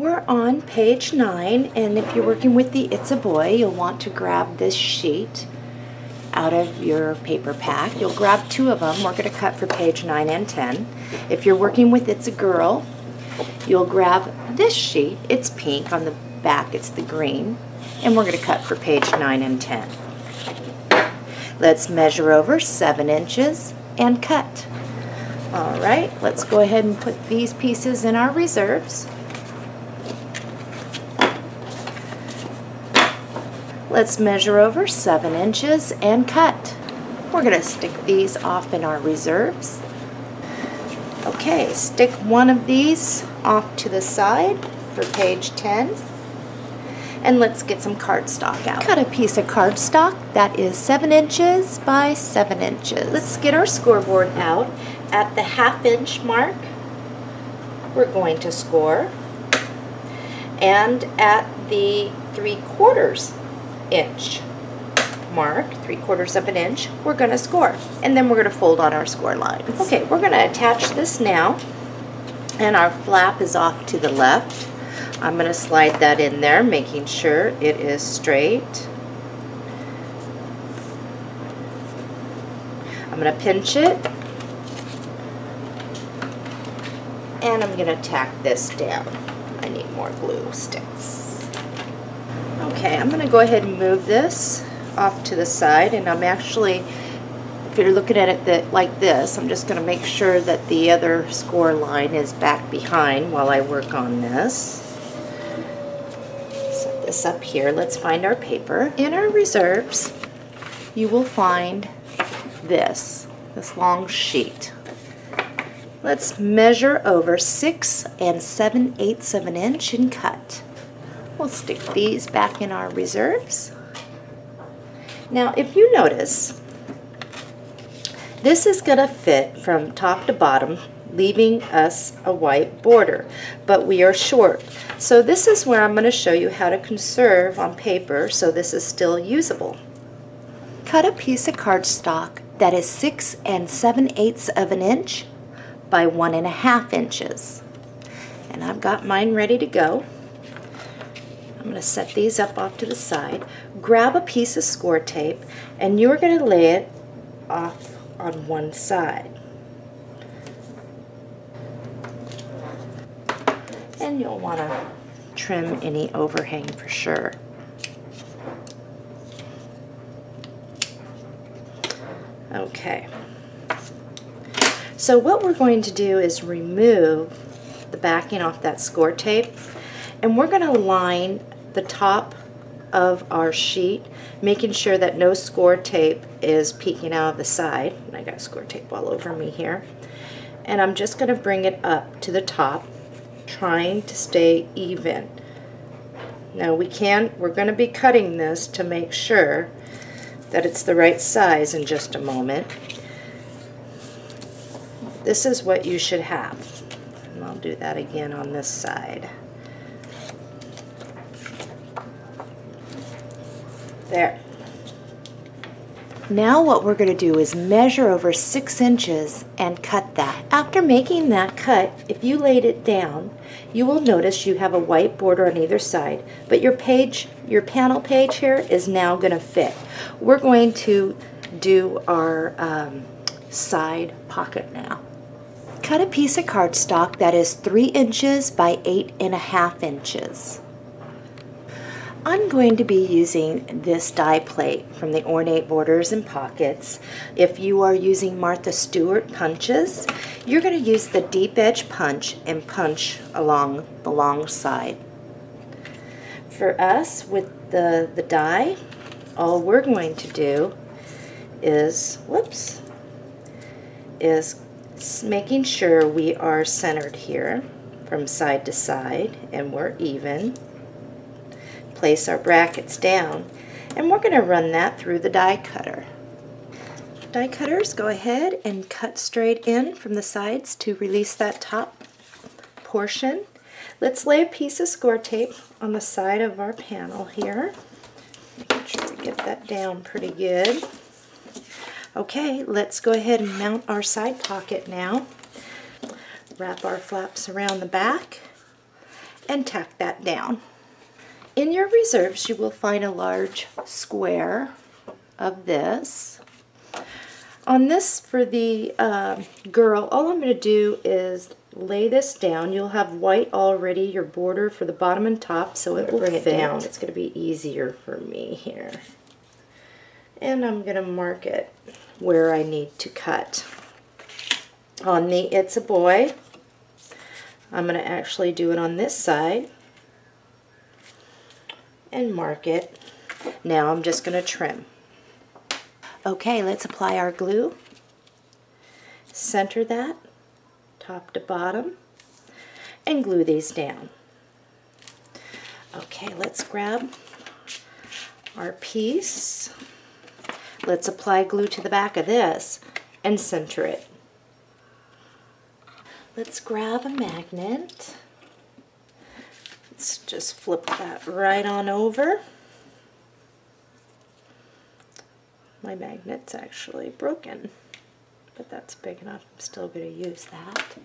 We're on page 9 and if you're working with the It's a Boy you'll want to grab this sheet out of your paper pack. You'll grab two of them. We're going to cut for page 9 and 10. If you're working with It's a Girl you'll grab this sheet. It's pink. On the back it's the green. And we're going to cut for page 9 and 10. Let's measure over 7 inches and cut. All right, let's go ahead and put these pieces in our reserves. Let's measure over 7 inches and cut. We're going to stick these off in our reserves. Okay, stick one of these off to the side for page 10. And let's get some cardstock out. Cut a piece of cardstock that is 7 inches by 7 inches. Let's get our scoreboard out at the half inch mark, we're going to score. And at the three quarters inch mark, three quarters of an inch, we're going to score. And then we're going to fold on our score lines. Okay, we're going to attach this now. And our flap is off to the left. I'm going to slide that in there, making sure it is straight. I'm going to pinch it and I'm going to tack this down. I need more glue sticks. Okay, I'm going to go ahead and move this off to the side and I'm actually, if you're looking at it that, like this, I'm just going to make sure that the other score line is back behind while I work on this. Set this up here. Let's find our paper. In our reserves, you will find this, this long sheet. Let's measure over 6 and 7 eighths of an inch and cut. We'll stick these back in our reserves. Now if you notice, this is going to fit from top to bottom, leaving us a white border, but we are short. So this is where I'm going to show you how to conserve on paper so this is still usable. Cut a piece of cardstock that is 6 and 7 eighths of an inch by one and a half inches. And I've got mine ready to go. I'm going to set these up off to the side. Grab a piece of score tape and you're going to lay it off on one side. And you'll want to trim any overhang for sure. Okay. So what we're going to do is remove the backing off that score tape and we're going to line the top of our sheet making sure that no score tape is peeking out of the side. I got score tape all over me here. And I'm just going to bring it up to the top trying to stay even. Now we can, we're going to be cutting this to make sure that it's the right size in just a moment. This is what you should have. And I'll do that again on this side. There. Now what we're going to do is measure over six inches and cut that. After making that cut, if you laid it down, you will notice you have a white border on either side, but your page, your panel page here is now going to fit. We're going to do our um, side pocket now. Cut a piece of cardstock that is 3 inches by 8 and a half inches. I'm going to be using this die plate from the Ornate Borders and Pockets. If you are using Martha Stewart punches, you're going to use the deep edge punch and punch along the long side. For us, with the, the die, all we're going to do is, whoops, is making sure we are centered here from side to side and we're even. Place our brackets down and we're going to run that through the die cutter. Die cutters, go ahead and cut straight in from the sides to release that top portion. Let's lay a piece of score tape on the side of our panel here. Make sure we get that down pretty good. Okay, let's go ahead and mount our side pocket now. Wrap our flaps around the back and tack that down. In your reserves, you will find a large square of this. On this, for the uh, girl, all I'm going to do is lay this down. You'll have white already, your border for the bottom and top, so it will bring fit. it down. It's going to be easier for me here. And I'm going to mark it where I need to cut. On the It's a Boy, I'm going to actually do it on this side and mark it. Now I'm just going to trim. Okay, let's apply our glue. Center that, top to bottom, and glue these down. Okay, let's grab our piece. Let's apply glue to the back of this and center it. Let's grab a magnet. Let's just flip that right on over. My magnet's actually broken, but that's big enough. I'm still going to use that.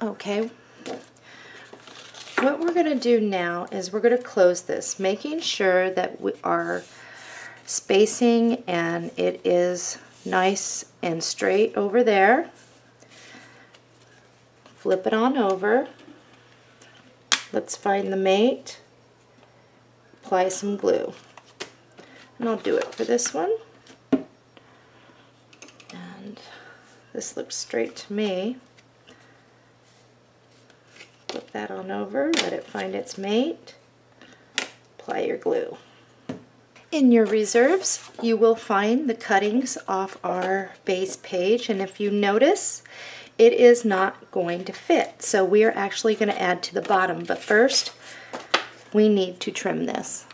Okay, we're going to do now is we're going to close this, making sure that we are spacing and it is nice and straight over there. Flip it on over. Let's find the mate. Apply some glue. And I'll do it for this one. And this looks straight to me that on over, let it find its mate, apply your glue. In your reserves, you will find the cuttings off our base page, and if you notice, it is not going to fit. So we are actually going to add to the bottom, but first, we need to trim this.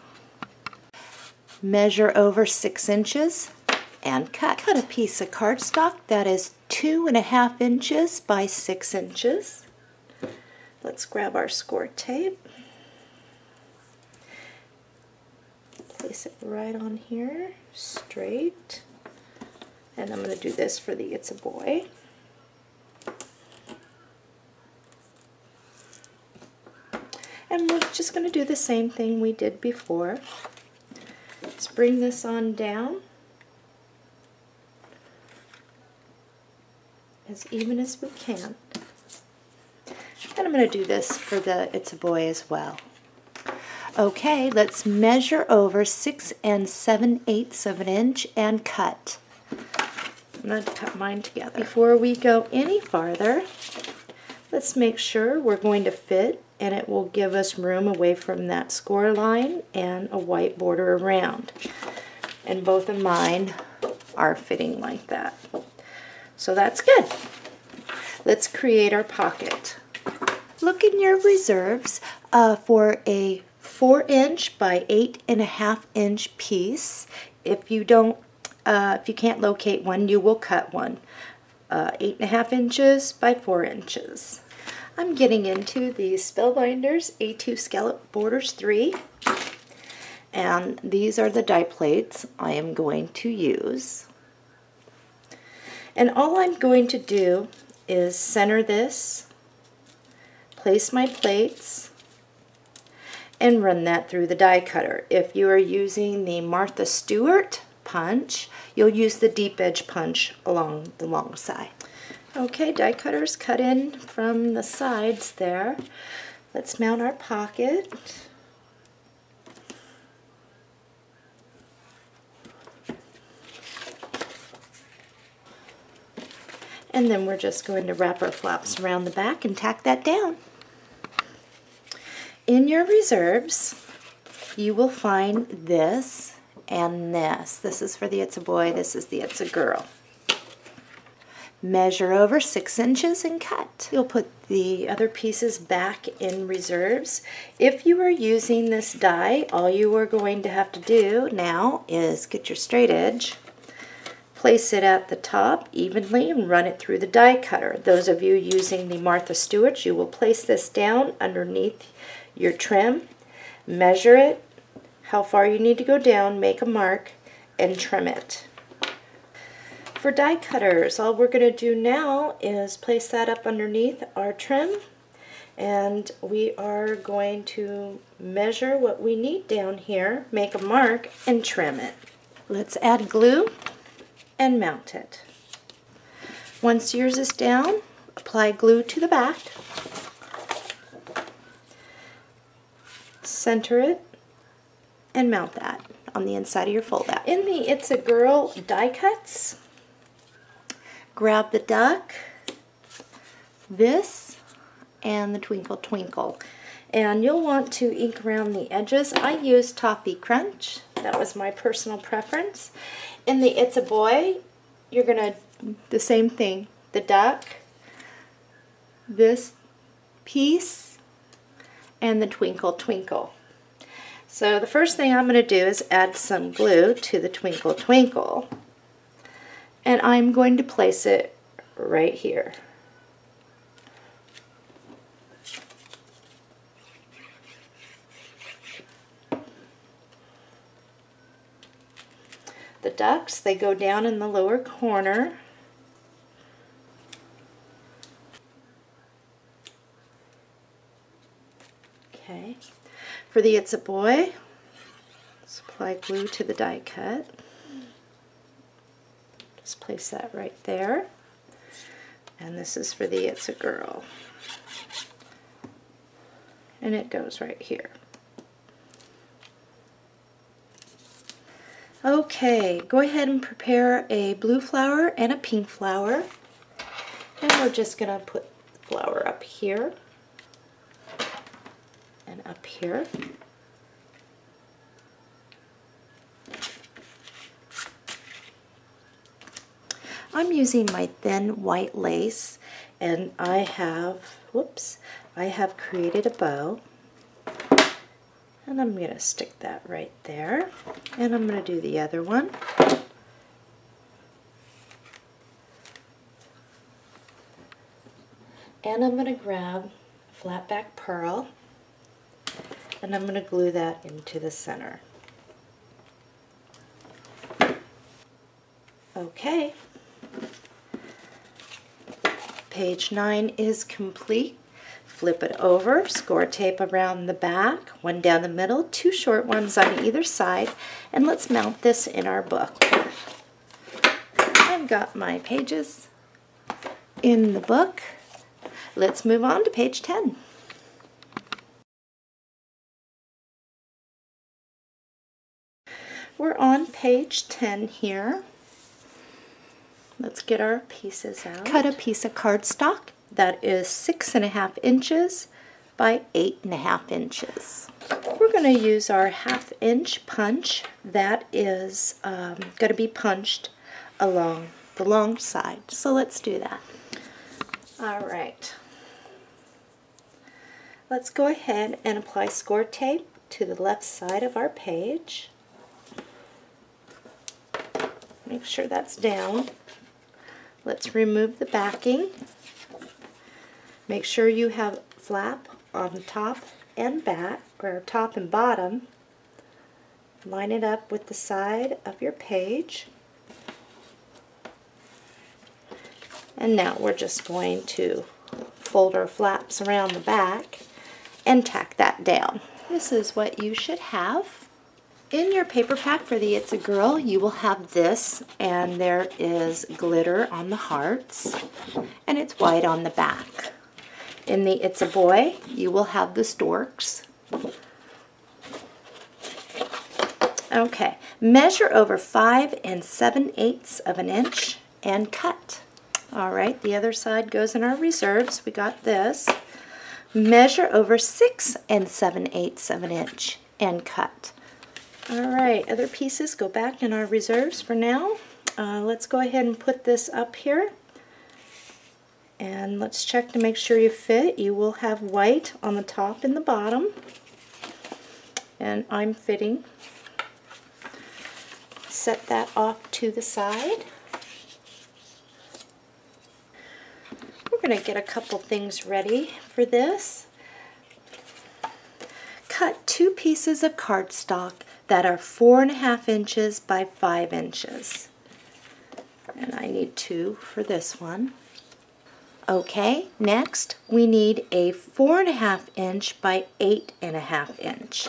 Measure over six inches and cut. Cut a piece of cardstock that is two and a half inches by six inches. Let's grab our score tape. Place it right on here, straight. And I'm going to do this for the It's a Boy. And we're just going to do the same thing we did before. Let's bring this on down as even as we can. I'm going to do this for the It's a Boy as well. Okay, let's measure over 6 and 7 eighths of an inch and cut. I'm going to cut mine together. Before we go any farther, let's make sure we're going to fit and it will give us room away from that score line and a white border around. And both of mine are fitting like that. So that's good. Let's create our pocket look in your reserves uh, for a four inch by eight and a half inch piece. If you don't, uh, if you can't locate one, you will cut one. Uh, eight and a half inches by four inches. I'm getting into the Spellbinders A2 Scallop Borders 3 and these are the die plates I am going to use. And all I'm going to do is center this place my plates and run that through the die cutter. If you are using the Martha Stewart punch, you'll use the deep edge punch along the long side. Okay, die cutters cut in from the sides there. Let's mount our pocket. And then we're just going to wrap our flaps around the back and tack that down. In your reserves, you will find this and this. This is for the It's a Boy, this is the It's a Girl. Measure over six inches and cut. You'll put the other pieces back in reserves. If you are using this die, all you are going to have to do now is get your straight edge, place it at the top evenly and run it through the die cutter. Those of you using the Martha Stewart, you will place this down underneath your trim, measure it, how far you need to go down, make a mark, and trim it. For die cutters, all we're going to do now is place that up underneath our trim and we are going to measure what we need down here, make a mark, and trim it. Let's add glue and mount it. Once yours is down, apply glue to the back, center it, and mount that on the inside of your fold out. In the It's a Girl die cuts, grab the duck, this, and the Twinkle Twinkle. And you'll want to ink around the edges. I use Toffee Crunch. That was my personal preference. In the It's a Boy, you're going to, the same thing. The duck, this piece, and the Twinkle Twinkle. So the first thing I'm going to do is add some glue to the Twinkle Twinkle and I'm going to place it right here. The ducks, they go down in the lower corner. For the It's a Boy, supply glue to the die cut. Just place that right there. And this is for the It's a Girl. And it goes right here. Okay, go ahead and prepare a blue flower and a pink flower. And we're just going to put flower up here and up here. I'm using my thin white lace and I have, whoops, I have created a bow and I'm going to stick that right there and I'm going to do the other one. And I'm going to grab flat back pearl and I'm going to glue that into the center. Okay, Page 9 is complete. Flip it over, score tape around the back, one down the middle, two short ones on either side, and let's mount this in our book. I've got my pages in the book. Let's move on to page 10. We're on page 10 here. Let's get our pieces out. Cut a piece of cardstock that is six and a half inches by eight and a half inches. We're going to use our half inch punch that is um, going to be punched along the long side. So let's do that. All right. Let's go ahead and apply score tape to the left side of our page. Make sure that's down. Let's remove the backing. Make sure you have flap on top and back, or top and bottom. Line it up with the side of your page. And now we're just going to fold our flaps around the back and tack that down. This is what you should have in your paper pack for the It's a Girl, you will have this, and there is glitter on the hearts, and it's white on the back. In the It's a Boy, you will have the storks. Okay, measure over 5 and 7 eighths of an inch and cut. All right, the other side goes in our reserves. We got this. Measure over 6 and 7 eighths of an inch and cut. All right, other pieces go back in our reserves for now. Uh, let's go ahead and put this up here. And let's check to make sure you fit. You will have white on the top and the bottom. And I'm fitting. Set that off to the side. We're going to get a couple things ready for this. Cut two pieces of cardstock that are four and a half inches by five inches. And I need two for this one. Okay, next we need a four and a half inch by eight and a half inch.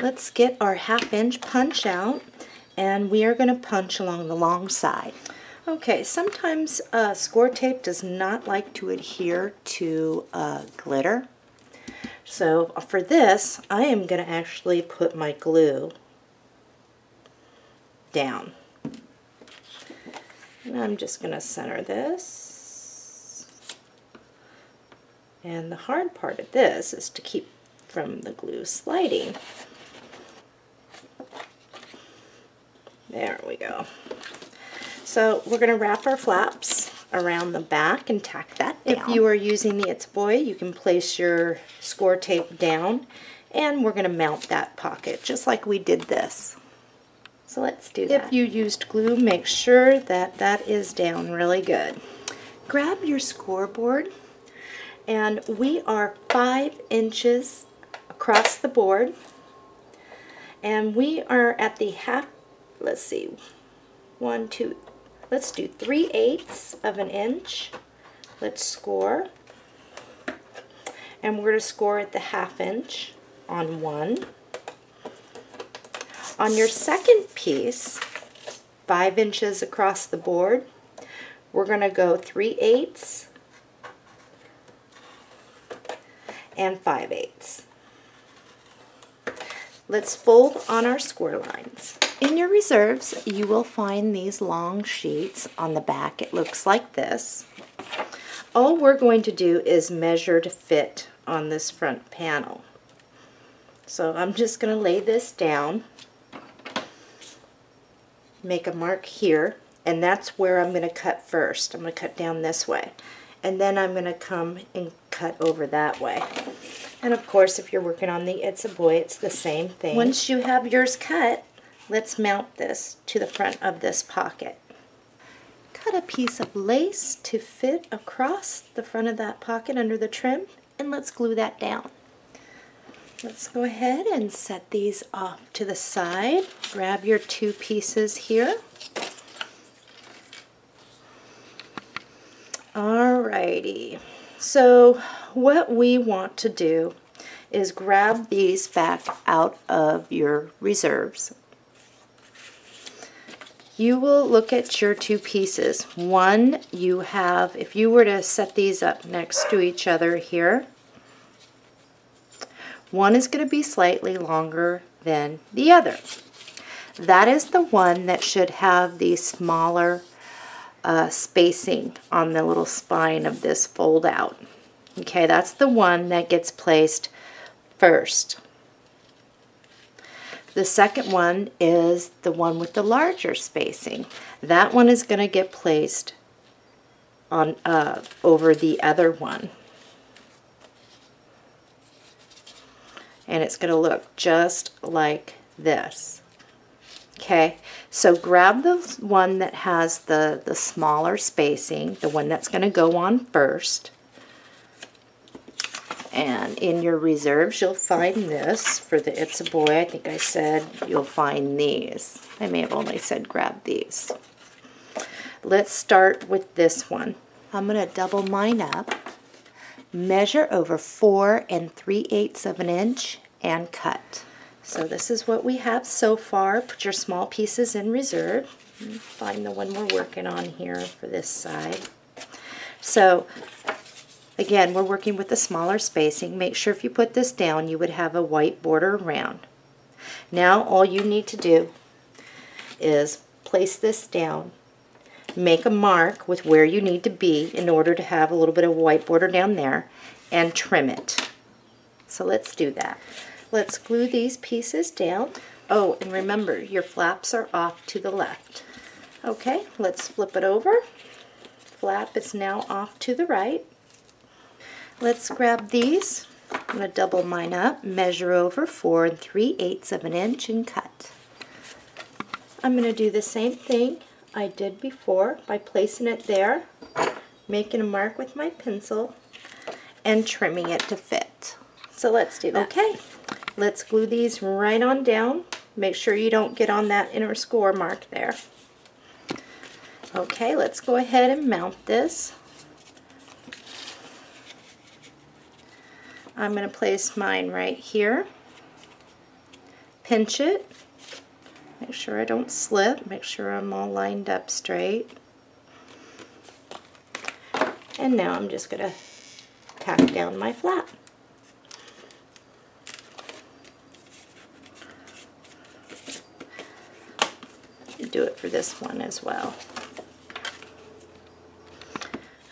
Let's get our half inch punch out and we are going to punch along the long side. Okay, sometimes uh, score tape does not like to adhere to uh, glitter. So for this, I am going to actually put my glue down. And I'm just going to center this. And the hard part of this is to keep from the glue sliding. There we go. So we're going to wrap our flaps around the back and tack that down. If you are using the It's Boy, you can place your score tape down and we're going to mount that pocket just like we did this. So let's do that. If you used glue, make sure that that is down really good. Grab your scoreboard and we are five inches across the board and we are at the half let's see, one, two, let's do 3 eighths of an inch. Let's score. And we're going to score at the half inch on one. On your second piece, 5 inches across the board, we're going to go 3 eighths and 5 eighths. Let's fold on our score lines. In your reserves, you will find these long sheets on the back. It looks like this. All we're going to do is measure to fit on this front panel. So I'm just going to lay this down, make a mark here, and that's where I'm going to cut first. I'm going to cut down this way. And then I'm going to come and cut over that way. And of course, if you're working on the It's a Boy, it's the same thing. Once you have yours cut, let's mount this to the front of this pocket. Cut a piece of lace to fit across the front of that pocket under the trim, and let's glue that down. Let's go ahead and set these off to the side. Grab your two pieces here. Alrighty. So what we want to do is grab these back out of your reserves. You will look at your two pieces. One, you have, if you were to set these up next to each other here, one is going to be slightly longer than the other. That is the one that should have the smaller uh, spacing on the little spine of this fold out. Okay, that's the one that gets placed first. The second one is the one with the larger spacing. That one is going to get placed on uh, over the other one. And it's going to look just like this. Okay, so grab the one that has the, the smaller spacing, the one that's going to go on first. And in your reserves, you'll find this. For the It's a Boy, I think I said you'll find these. I may have only said grab these. Let's start with this one. I'm going to double mine up, measure over 4 and 3 eighths of an inch, and cut. So this is what we have so far. Put your small pieces in reserve. Find the one we're working on here for this side. So again, we're working with a smaller spacing. Make sure if you put this down, you would have a white border around. Now all you need to do is place this down, make a mark with where you need to be in order to have a little bit of white border down there, and trim it. So let's do that. Let's glue these pieces down. Oh, and remember, your flaps are off to the left. Okay, let's flip it over. Flap is now off to the right. Let's grab these. I'm going to double mine up, measure over 4 and 3 eighths of an inch and cut. I'm going to do the same thing I did before by placing it there, making a mark with my pencil and trimming it to fit. So let's do that. Okay, let's glue these right on down. Make sure you don't get on that inner score mark there. Okay, let's go ahead and mount this. I'm going to place mine right here. Pinch it. Make sure I don't slip. Make sure I'm all lined up straight. And now I'm just going to tack down my flap. Do it for this one as well.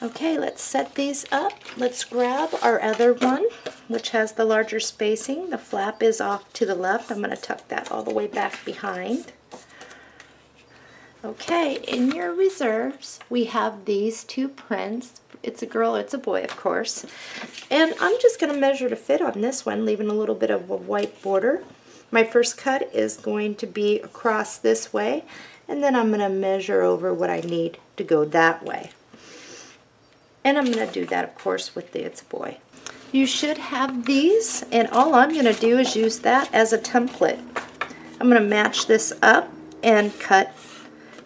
Okay, let's set these up. Let's grab our other one, which has the larger spacing. The flap is off to the left. I'm going to tuck that all the way back behind. Okay, in your reserves, we have these two prints. It's a girl, it's a boy, of course. And I'm just going to measure to fit on this one, leaving a little bit of a white border. My first cut is going to be across this way, and then I'm going to measure over what I need to go that way. And I'm going to do that, of course, with the It's a Boy. You should have these, and all I'm going to do is use that as a template. I'm going to match this up and cut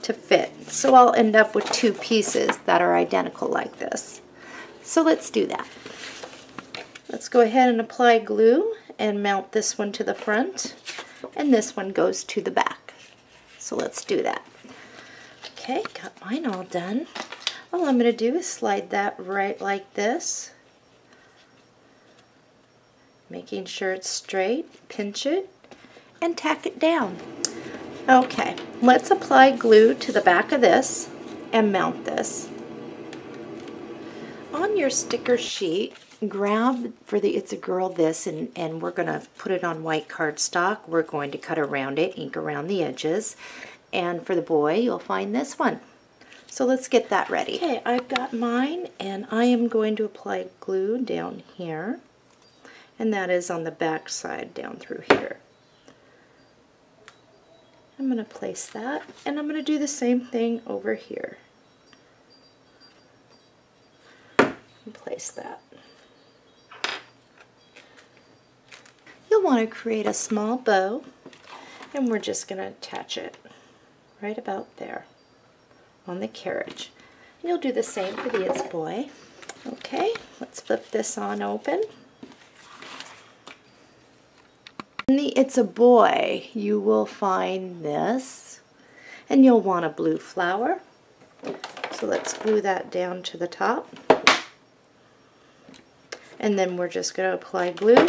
to fit. So I'll end up with two pieces that are identical like this. So let's do that. Let's go ahead and apply glue and mount this one to the front, and this one goes to the back. So let's do that. Okay, got mine all done. All I'm going to do is slide that right like this, making sure it's straight, pinch it, and tack it down. Okay, let's apply glue to the back of this and mount this. On your sticker sheet, grab for the It's a Girl this and, and we're going to put it on white cardstock. We're going to cut around it, ink around the edges. And for the boy, you'll find this one. So let's get that ready. Okay, I've got mine and I am going to apply glue down here. And that is on the back side down through here. I'm going to place that and I'm going to do the same thing over here. And place that. You'll want to create a small bow and we're just going to attach it right about there on the carriage. And you'll do the same for the It's Boy. Okay, let's flip this on open. In the It's a Boy, you will find this, and you'll want a blue flower. So let's glue that down to the top. And then we're just going to apply glue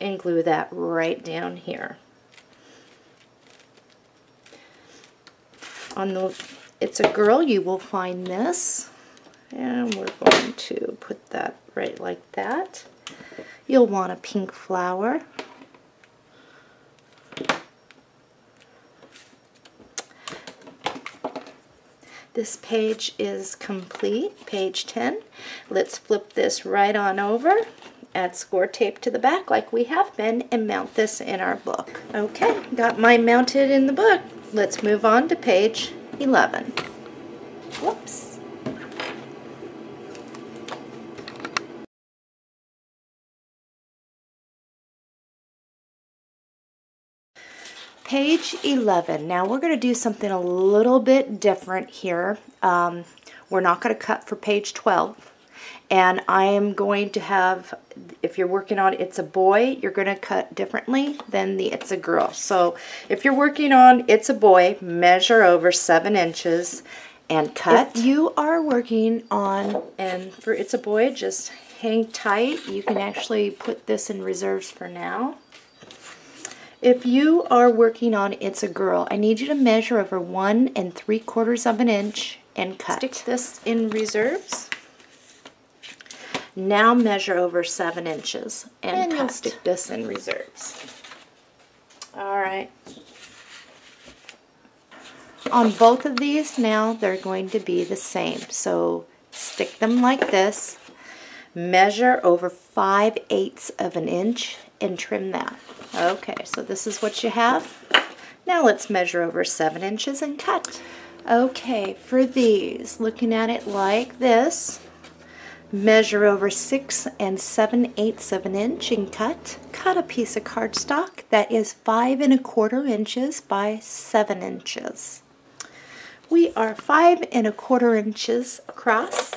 and glue that right down here. On the it's a girl, you will find this. And we're going to put that right like that. You'll want a pink flower. This page is complete, page 10. Let's flip this right on over, add score tape to the back like we have been, and mount this in our book. Okay, got mine mounted in the book. Let's move on to page 11. Whoops. Page 11. Now we're going to do something a little bit different here. Um, we're not going to cut for page 12 and I am going to have, if you're working on It's a Boy, you're going to cut differently than the It's a Girl. So if you're working on It's a Boy, measure over 7 inches and cut. If you are working on, and for It's a Boy, just hang tight. You can actually put this in reserves for now. If you are working on It's a Girl, I need you to measure over one and three quarters of an inch and cut. Stick this in reserves. Now measure over seven inches and, and you'll stick this in reserves. All right. On both of these now, they're going to be the same. So stick them like this, measure over 5 eighths of an inch, and trim that. Okay, so this is what you have. Now let's measure over 7 inches and cut. Okay, for these, looking at it like this, measure over six and seven eighths of an inch and cut. Cut a piece of cardstock that is five and a quarter inches by seven inches. We are five and a quarter inches across.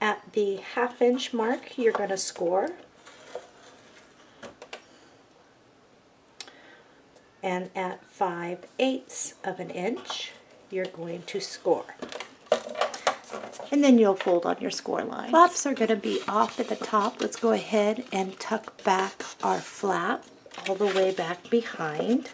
At the half inch mark, you're going to score. And at five eighths of an inch, you're going to score and then you'll fold on your score line. Flaps are going to be off at the top. Let's go ahead and tuck back our flap all the way back behind.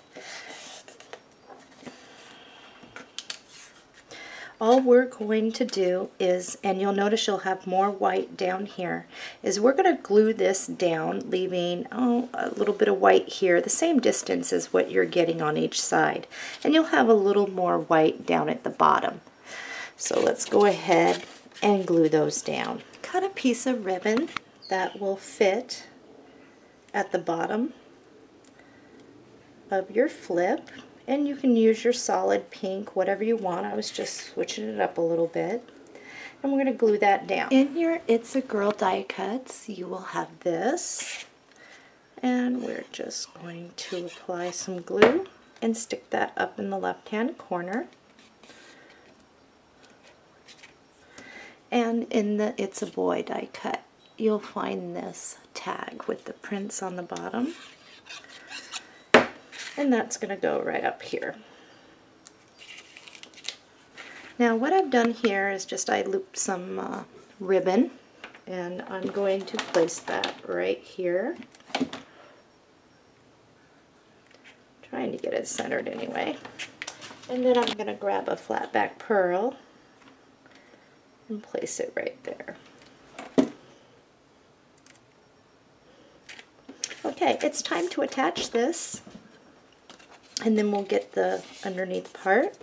all we're going to do is, and you'll notice you'll have more white down here, is we're going to glue this down, leaving oh, a little bit of white here, the same distance as what you're getting on each side. And you'll have a little more white down at the bottom. So let's go ahead and glue those down. Cut a piece of ribbon that will fit at the bottom of your flip. And you can use your solid pink whatever you want. I was just switching it up a little bit. And we're going to glue that down. In your It's a Girl die cuts you will have this. And we're just going to apply some glue and stick that up in the left hand corner And in the It's a Boy die cut, you'll find this tag with the prints on the bottom. And that's going to go right up here. Now what I've done here is just I looped some uh, ribbon and I'm going to place that right here. Trying to get it centered anyway. And then I'm going to grab a flat back pearl and place it right there. Okay, it's time to attach this and then we'll get the underneath part.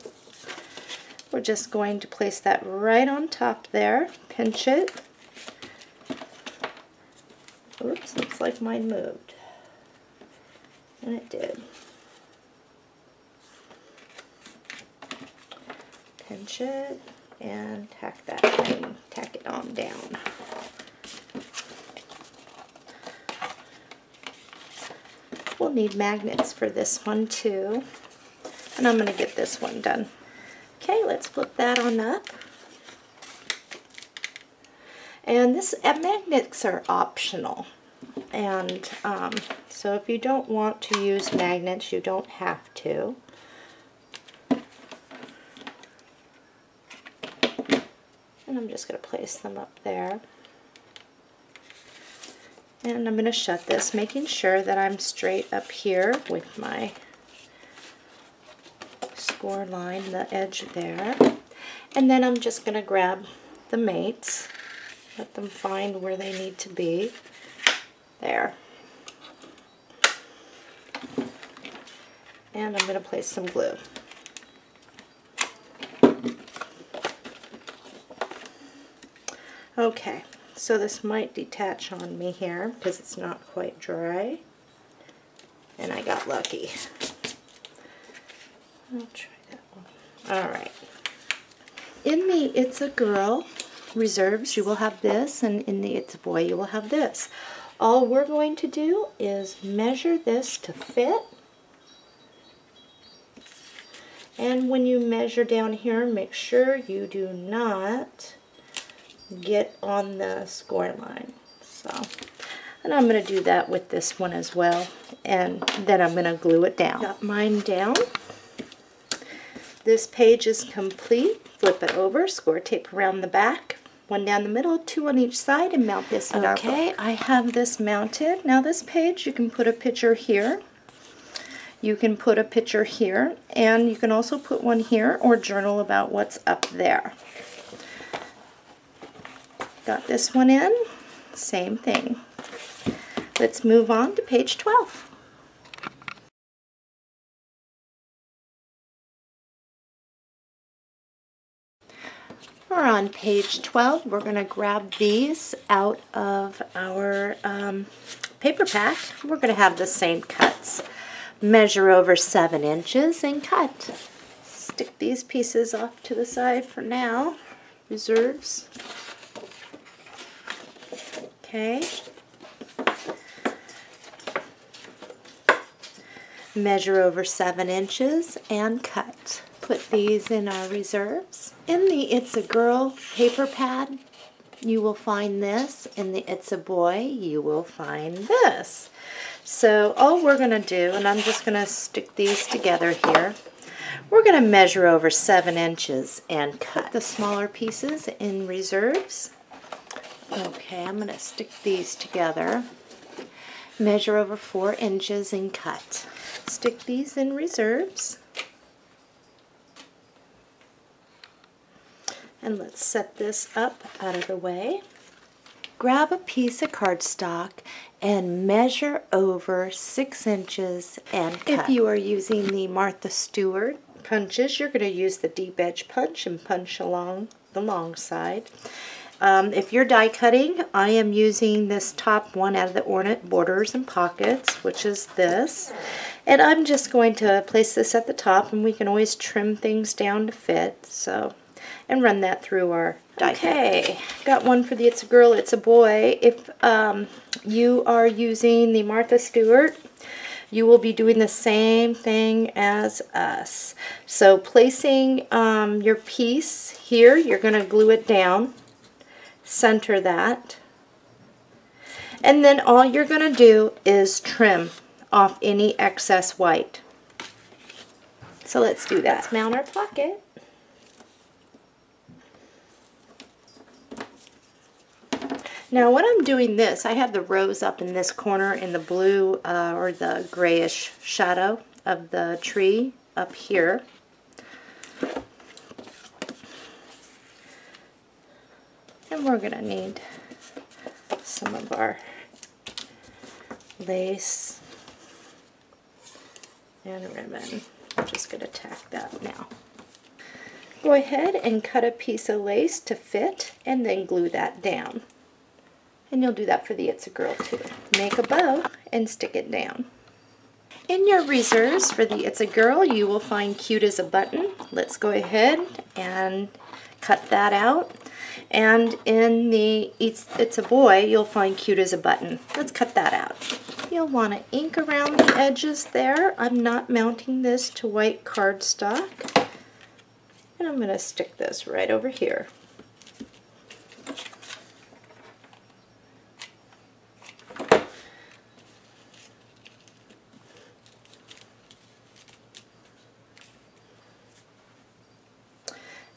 We're just going to place that right on top there, pinch it. Oops, looks like mine moved. And it did. Pinch it and tack that thing, tack it on down. We'll need magnets for this one too. And I'm going to get this one done. Okay, let's flip that on up. And this uh, magnets are optional. And um, so if you don't want to use magnets, you don't have to. I'm just going to place them up there. And I'm going to shut this, making sure that I'm straight up here with my score line, the edge there. And then I'm just going to grab the mates, let them find where they need to be. There. And I'm going to place some glue. Okay, so this might detach on me here because it's not quite dry. And I got lucky. I'll try that one. Alright. In the It's a Girl reserves, you will have this, and in the It's a Boy, you will have this. All we're going to do is measure this to fit. And when you measure down here, make sure you do not get on the score line. So, and I'm going to do that with this one as well. And then I'm going to glue it down. Got mine down. This page is complete. Flip it over, score tape around the back, one down the middle, two on each side, and mount this in Okay, I have this mounted. Now this page, you can put a picture here. You can put a picture here, and you can also put one here or journal about what's up there. Got this one in, same thing. Let's move on to page 12. We're on page 12. We're going to grab these out of our um, paper pack. We're going to have the same cuts. Measure over 7 inches and cut. Stick these pieces off to the side for now. Reserves. Okay. Measure over seven inches and cut. Put these in our reserves. In the It's a Girl paper pad, you will find this. In the It's a Boy, you will find this. So all we're going to do, and I'm just going to stick these together here, we're going to measure over seven inches and cut the smaller pieces in reserves. Okay, I'm going to stick these together. Measure over four inches and cut. Stick these in reserves. And let's set this up out of the way. Grab a piece of cardstock and measure over six inches and cut. If you are using the Martha Stewart punches, you're going to use the deep edge punch and punch along the long side. Um, if you're die cutting, I am using this top one out of the ornate borders and pockets, which is this. And I'm just going to place this at the top, and we can always trim things down to fit. So, and run that through our die Okay, got one for the It's a Girl, It's a Boy. If um, you are using the Martha Stewart, you will be doing the same thing as us. So placing um, your piece here, you're going to glue it down center that. And then all you're going to do is trim off any excess white. So let's do that. Let's mount our pocket. Now when I'm doing this, I have the rose up in this corner in the blue uh, or the grayish shadow of the tree up here. And we're going to need some of our lace and ribbon. I'm just going to tack that now. Go ahead and cut a piece of lace to fit and then glue that down. And you'll do that for the It's a Girl too. Make a bow and stick it down. In your reserves for the It's a Girl, you will find Cute as a Button. Let's go ahead and cut that out. And in the It's, it's a Boy, you'll find Cute as a Button. Let's cut that out. You'll want to ink around the edges there. I'm not mounting this to white cardstock. And I'm going to stick this right over here.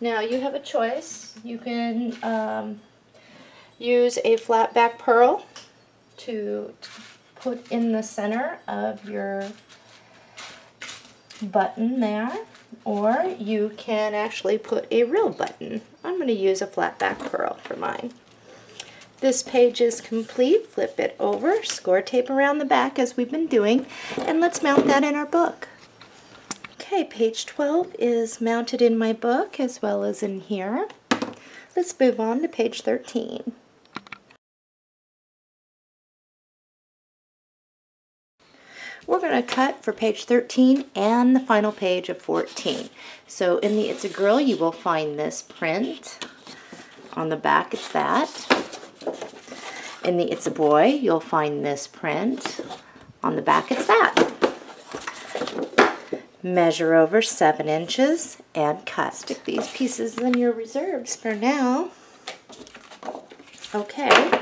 Now you have a choice. You can um, use a flat back pearl to put in the center of your button there or you can actually put a real button. I'm going to use a flat back pearl for mine. This page is complete. Flip it over, score tape around the back as we've been doing, and let's mount that in our book. Okay, page 12 is mounted in my book as well as in here. Let's move on to page 13. We're going to cut for page 13 and the final page of 14. So in the It's a Girl, you will find this print. On the back, it's that. In the It's a Boy, you'll find this print. On the back, it's that measure over seven inches and cut. Stick these pieces in your reserves for now. Okay.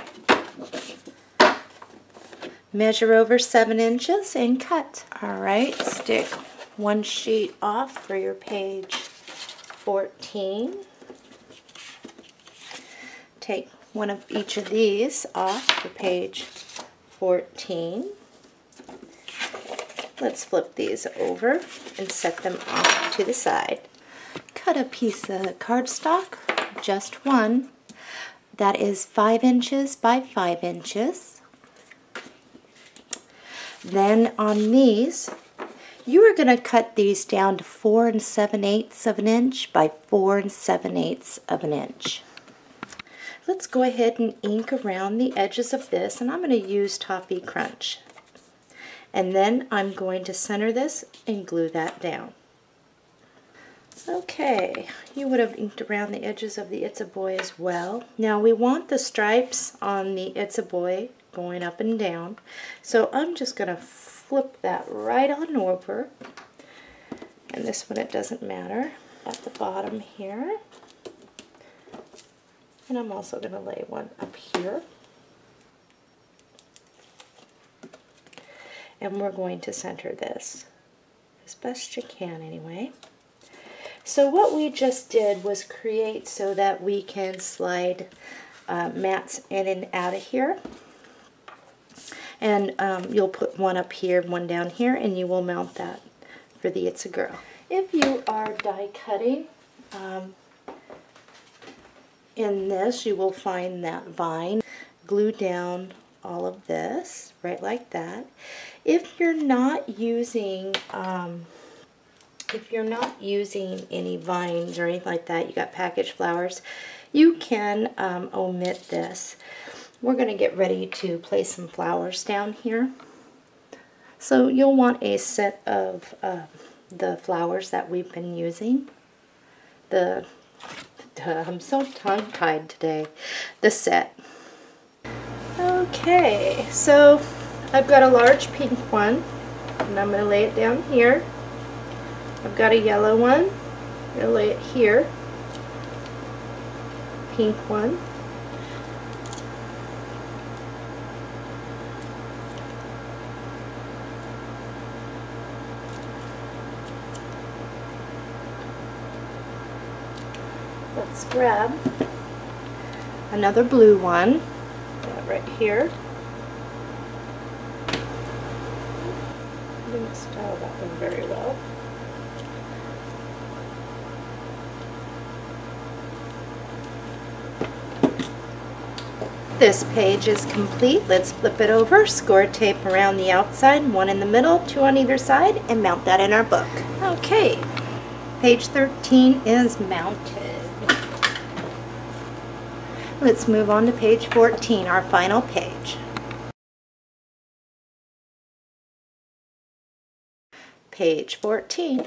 Measure over seven inches and cut. All right, stick one sheet off for your page 14. Take one of each of these off for page 14. Let's flip these over and set them off to the side. Cut a piece of cardstock, just one, that is 5 inches by 5 inches. Then on these, you are going to cut these down to 4 and 7 eighths of an inch by 4 and 7 eighths of an inch. Let's go ahead and ink around the edges of this, and I'm going to use Toffee Crunch. And then I'm going to center this and glue that down. Okay, you would have inked around the edges of the It's a Boy as well. Now we want the stripes on the It's a Boy going up and down. So I'm just going to flip that right on over. And this one, it doesn't matter. At the bottom here. And I'm also going to lay one up here. And we're going to center this as best you can anyway. So what we just did was create so that we can slide uh, mats in and out of here. And um, you'll put one up here, one down here, and you will mount that for the It's a Girl. If you are die cutting um, in this, you will find that vine. Glue down all of this, right like that. If you're not using um, if you're not using any vines or anything like that, you got packaged flowers, you can um, omit this. We're going to get ready to place some flowers down here. So you'll want a set of uh, the flowers that we've been using. The uh, I'm so tongue-tied today. The set. Okay, so I've got a large pink one, and I'm going to lay it down here. I've got a yellow one. I'm going to lay it here. Pink one. Let's grab another blue one. Right here. I didn't style that one very well. This page is complete. Let's flip it over, score tape around the outside, one in the middle, two on either side, and mount that in our book. Okay, page 13 is mounted. Let's move on to page 14, our final page. Page 14.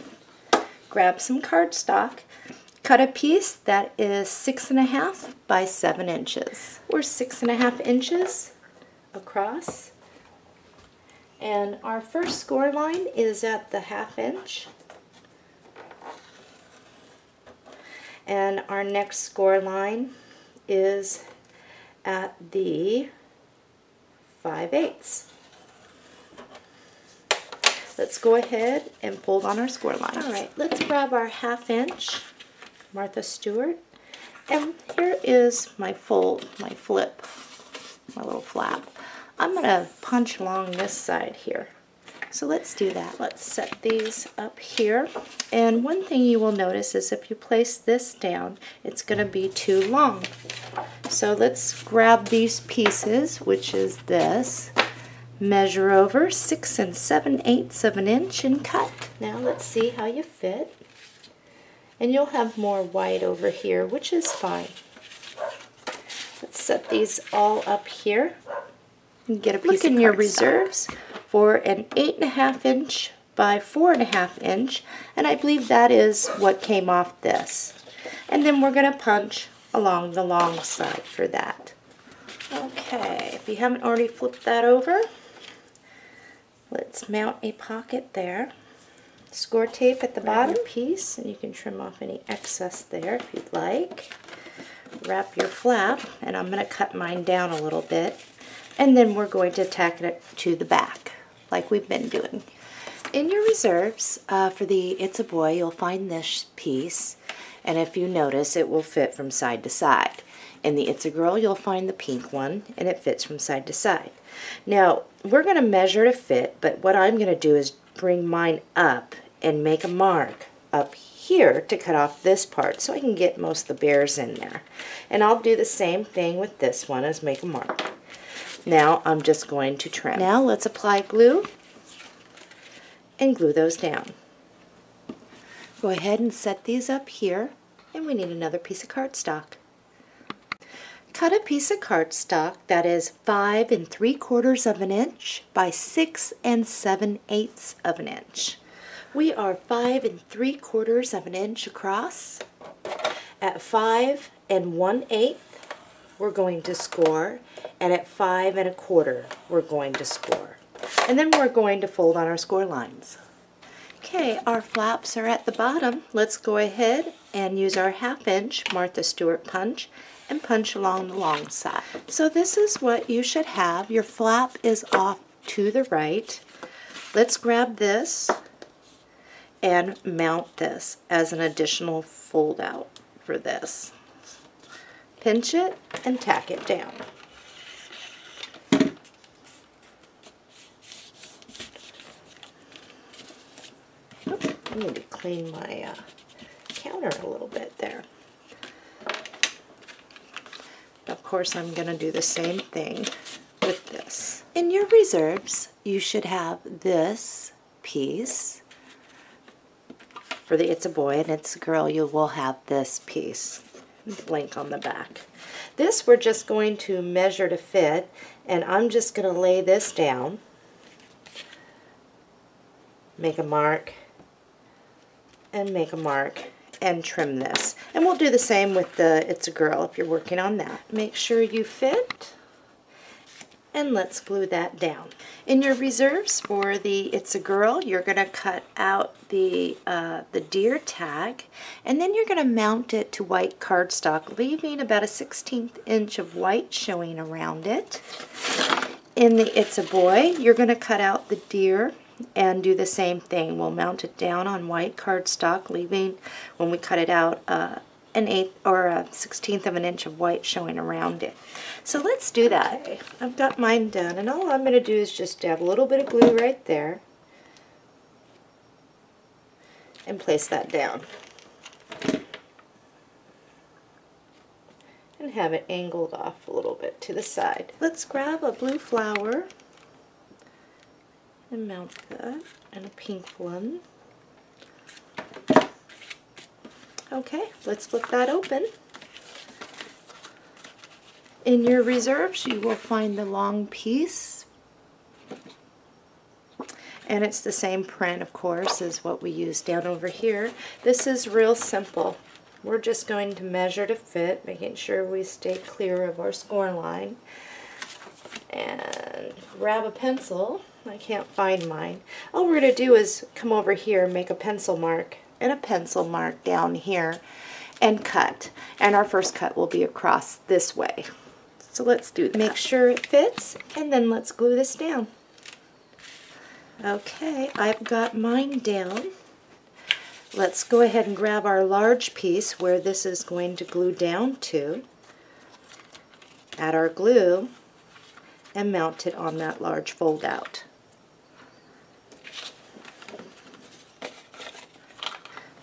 Grab some cardstock Cut a piece that is six and a half by seven inches. We're six and a half inches across. And our first score line is at the half inch. And our next score line is at the 5 eighths. Let's go ahead and fold on our score line. All right, let's grab our half inch Martha Stewart. And here is my fold, my flip, my little flap. I'm going to punch along this side here. So let's do that. Let's set these up here. And one thing you will notice is if you place this down, it's going to be too long. So let's grab these pieces, which is this, measure over 6 and 7 eighths of an inch and cut. Now let's see how you fit. And you'll have more white over here, which is fine. Let's set these all up here. And get a piece Look in your reserves for an eight and a half inch by four and a half inch, and I believe that is what came off this. And then we're going to punch along the long side for that. Okay, if you haven't already flipped that over, let's mount a pocket there score tape at the bottom piece and you can trim off any excess there if you'd like. Wrap your flap and I'm going to cut mine down a little bit and then we're going to tack it to the back like we've been doing. In your reserves uh, for the It's a Boy you'll find this piece and if you notice it will fit from side to side. In the It's a Girl you'll find the pink one and it fits from side to side. Now we're going to measure to fit but what I'm going to do is bring mine up and make a mark up here to cut off this part so I can get most of the bears in there. And I'll do the same thing with this one as make a mark. Now I'm just going to trim. Now let's apply glue and glue those down. Go ahead and set these up here and we need another piece of cardstock. Cut a piece of cardstock that is five and three quarters of an inch by six and seven eighths of an inch. We are five and three quarters of an inch across. At five and one eighth, we're going to score, and at five and a quarter, we're going to score. And then we're going to fold on our score lines. Okay, our flaps are at the bottom. Let's go ahead and use our half inch Martha Stewart punch and punch along the long side. So this is what you should have. Your flap is off to the right. Let's grab this and mount this as an additional fold out for this. Pinch it and tack it down. I need to clean my uh, counter a little bit there. Of course, I'm going to do the same thing with this. In your reserves, you should have this piece for the It's a Boy and It's a Girl, you will have this piece, blank on the back. This we're just going to measure to fit, and I'm just going to lay this down, make a mark, and make a mark, and trim this. And we'll do the same with the It's a Girl if you're working on that. Make sure you fit and let's glue that down. In your reserves for the It's a Girl, you're going to cut out the, uh, the deer tag, and then you're going to mount it to white cardstock, leaving about a 16th inch of white showing around it. In the It's a Boy, you're going to cut out the deer and do the same thing. We'll mount it down on white cardstock, leaving, when we cut it out, uh, an eighth or a sixteenth of an inch of white showing around it. So let's do that. Okay. I've got mine done and all I'm going to do is just dab a little bit of glue right there and place that down. And have it angled off a little bit to the side. Let's grab a blue flower and mount that and a pink one. Okay, let's flip that open. In your reserves, you will find the long piece. And it's the same print, of course, as what we use down over here. This is real simple. We're just going to measure to fit, making sure we stay clear of our score line. And grab a pencil. I can't find mine. All we're going to do is come over here and make a pencil mark and a pencil mark down here and cut. And our first cut will be across this way. So let's do that. Make sure it fits and then let's glue this down. Okay, I've got mine down. Let's go ahead and grab our large piece where this is going to glue down to. Add our glue and mount it on that large fold out.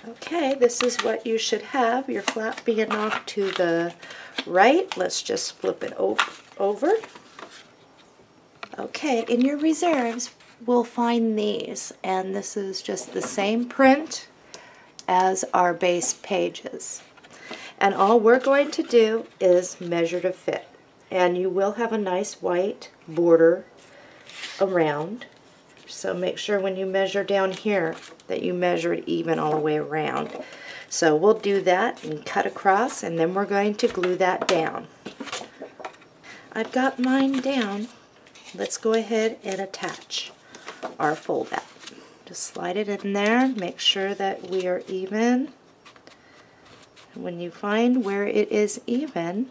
Okay, this is what you should have. Your flap being off to the right. Let's just flip it over. Okay, in your reserves, we'll find these. And this is just the same print as our base pages. And all we're going to do is measure to fit. And you will have a nice white border around. So make sure when you measure down here that you measure it even all the way around. So we'll do that and cut across and then we're going to glue that down. I've got mine down. Let's go ahead and attach our fold out. Just slide it in there, make sure that we are even. When you find where it is even,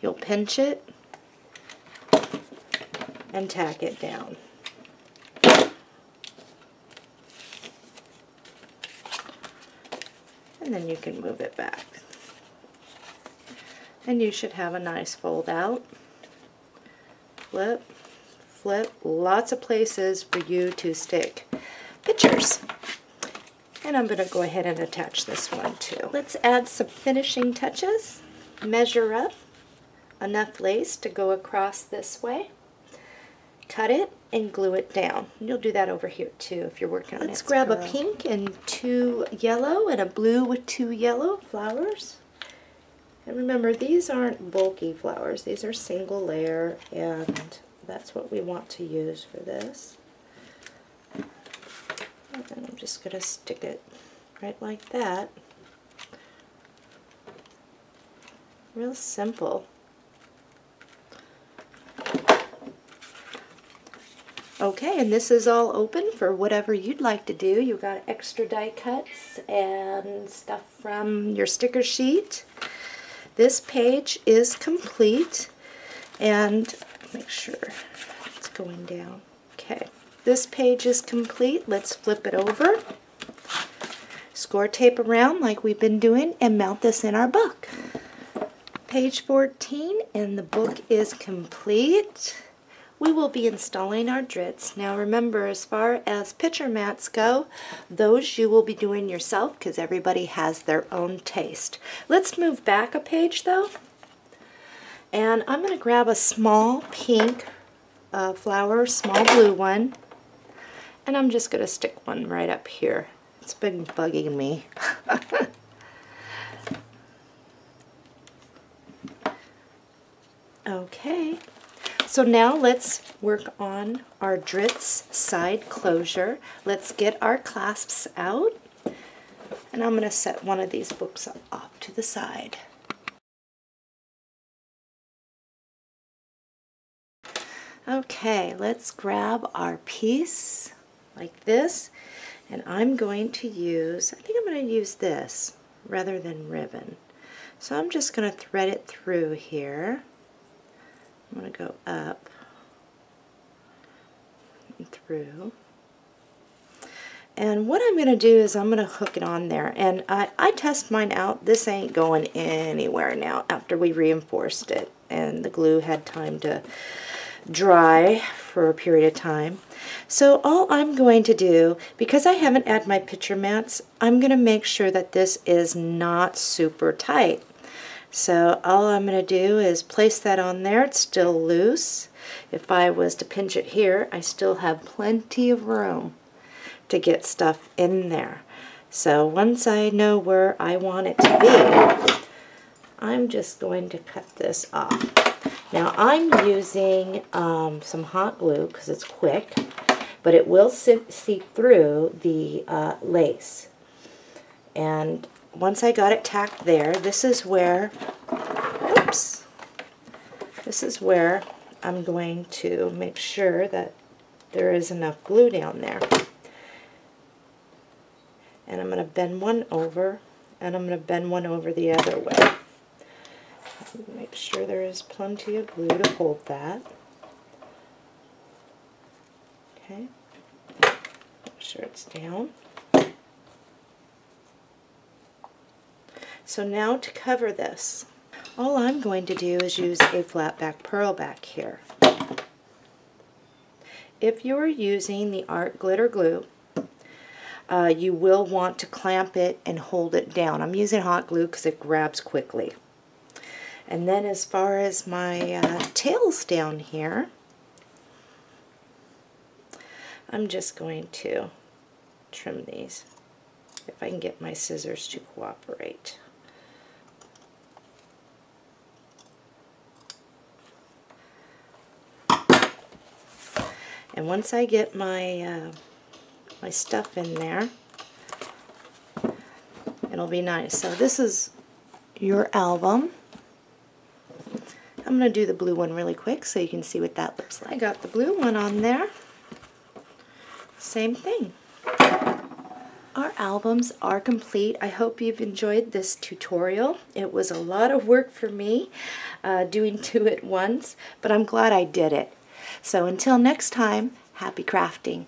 you'll pinch it and tack it down. And then you can move it back. And you should have a nice fold out. Flip, flip, lots of places for you to stick pictures. And I'm going to go ahead and attach this one too. Let's add some finishing touches. Measure up enough lace to go across this way cut it and glue it down. You'll do that over here too if you're working on Let's it. Let's grab a pink and two yellow and a blue with two yellow flowers. And remember, these aren't bulky flowers. These are single layer and that's what we want to use for this. And I'm just going to stick it right like that. Real simple. Okay, and this is all open for whatever you'd like to do. You've got extra die cuts and stuff from your sticker sheet. This page is complete and make sure it's going down. Okay, this page is complete. Let's flip it over. Score tape around like we've been doing and mount this in our book. Page 14 and the book is complete we will be installing our Dritz. Now remember, as far as picture mats go, those you will be doing yourself because everybody has their own taste. Let's move back a page though. And I'm going to grab a small pink uh, flower, small blue one, and I'm just going to stick one right up here. It's been bugging me. okay. So now let's work on our Dritz side closure. Let's get our clasps out. And I'm going to set one of these books off to the side. Okay, let's grab our piece like this. And I'm going to use, I think I'm going to use this rather than ribbon. So I'm just going to thread it through here. I'm going to go up and through. And what I'm going to do is I'm going to hook it on there. And I, I test mine out. This ain't going anywhere now after we reinforced it. And the glue had time to dry for a period of time. So all I'm going to do, because I haven't added my picture mats, I'm going to make sure that this is not super tight. So all I'm going to do is place that on there. It's still loose. If I was to pinch it here, I still have plenty of room to get stuff in there. So once I know where I want it to be, I'm just going to cut this off. Now I'm using um, some hot glue because it's quick, but it will seep through the uh, lace. And once I got it tacked there, this is where, oops, this is where I'm going to make sure that there is enough glue down there. And I'm going to bend one over, and I'm going to bend one over the other way. Make sure there is plenty of glue to hold that. Okay, make sure it's down. So now to cover this, all I'm going to do is use a flat back pearl back here. If you are using the art glitter glue, uh, you will want to clamp it and hold it down. I'm using hot glue because it grabs quickly. And then as far as my uh, tails down here, I'm just going to trim these if I can get my scissors to cooperate. And once I get my, uh, my stuff in there, it'll be nice. So this is your album. I'm going to do the blue one really quick so you can see what that looks like. I got the blue one on there. Same thing. Our albums are complete. I hope you've enjoyed this tutorial. It was a lot of work for me uh, doing two at once, but I'm glad I did it. So until next time, happy crafting.